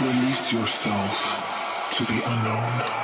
Release yourself to the unknown.